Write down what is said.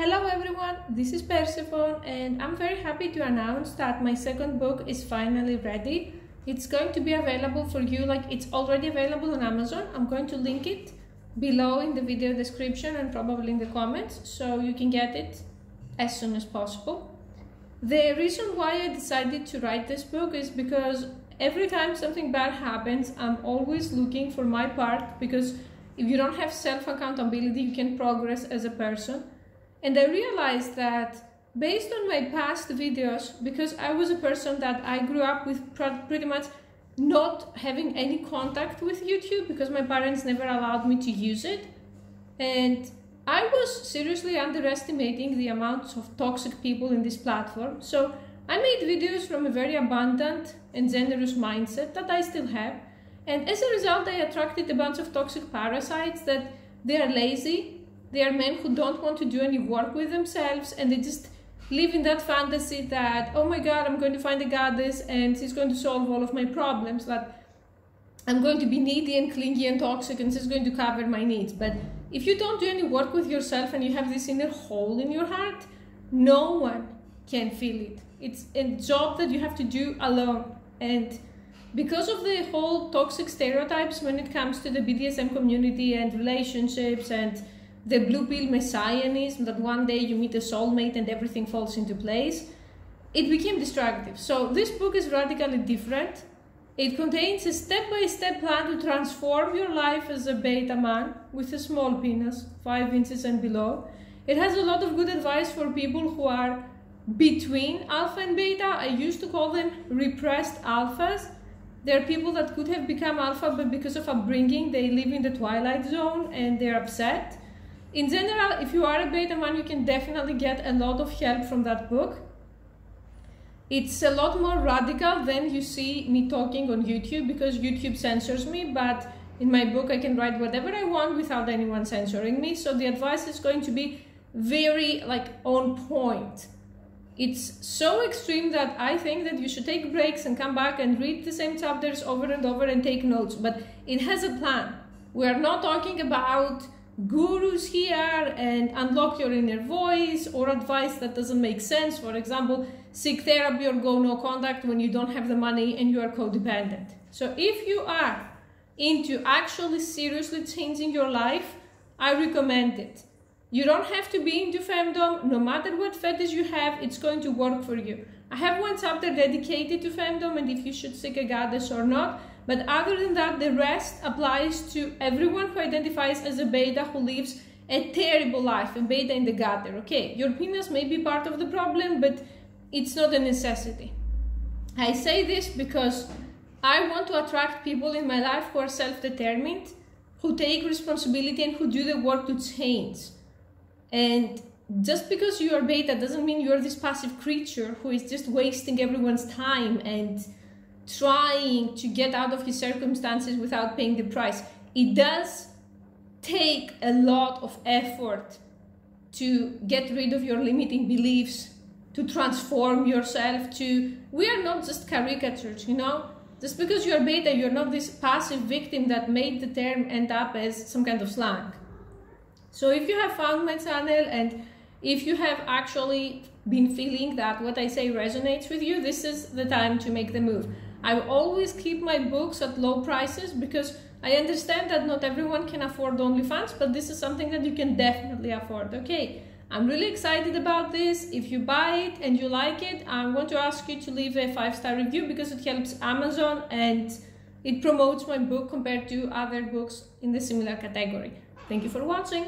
Hello everyone, this is Persephone and I'm very happy to announce that my second book is finally ready. It's going to be available for you like it's already available on Amazon. I'm going to link it below in the video description and probably in the comments so you can get it as soon as possible. The reason why I decided to write this book is because every time something bad happens, I'm always looking for my part because if you don't have self accountability, you can progress as a person. And I realized that based on my past videos, because I was a person that I grew up with pretty much not having any contact with YouTube because my parents never allowed me to use it. And I was seriously underestimating the amounts of toxic people in this platform. So I made videos from a very abundant and generous mindset that I still have. And as a result, I attracted a bunch of toxic parasites that they are lazy, they are men who don't want to do any work with themselves and they just live in that fantasy that, oh my God, I'm going to find a goddess and she's going to solve all of my problems. That I'm going to be needy and clingy and toxic and she's going to cover my needs. But if you don't do any work with yourself and you have this inner hole in your heart, no one can feel it. It's a job that you have to do alone. And because of the whole toxic stereotypes when it comes to the BDSM community and relationships and the blue pill messianism that one day you meet a soulmate and everything falls into place, it became destructive. So this book is radically different. It contains a step-by-step -step plan to transform your life as a beta man with a small penis, 5 inches and below. It has a lot of good advice for people who are between alpha and beta. I used to call them repressed alphas. There are people that could have become alpha, but because of upbringing, they live in the twilight zone and they're upset in general, if you are a beta man, you can definitely get a lot of help from that book. It's a lot more radical than you see me talking on YouTube because YouTube censors me, but in my book I can write whatever I want without anyone censoring me. So the advice is going to be very like on point. It's so extreme that I think that you should take breaks and come back and read the same chapters over and over and take notes, but it has a plan. We are not talking about gurus here and unlock your inner voice or advice that doesn't make sense. For example, seek therapy or go no contact when you don't have the money and you are codependent. So if you are into actually seriously changing your life, I recommend it. You don't have to be into femdom. No matter what fetish you have, it's going to work for you. I have one chapter dedicated to femdom and if you should seek a goddess or not. But other than that, the rest applies to everyone who identifies as a beta who lives a terrible life, a beta in the gutter. Okay, your penis may be part of the problem, but it's not a necessity. I say this because I want to attract people in my life who are self-determined, who take responsibility and who do the work to change. And just because you are beta doesn't mean you're this passive creature who is just wasting everyone's time and trying to get out of his circumstances without paying the price. It does take a lot of effort to get rid of your limiting beliefs, to transform yourself to, we are not just caricatures, you know? Just because you're beta, you're not this passive victim that made the term end up as some kind of slang. So if you have found my channel and if you have actually been feeling that what I say resonates with you, this is the time to make the move. I always keep my books at low prices because I understand that not everyone can afford OnlyFans, but this is something that you can definitely afford. Okay, I'm really excited about this. If you buy it and you like it, I want to ask you to leave a five-star review because it helps Amazon and it promotes my book compared to other books in the similar category. Thank you for watching.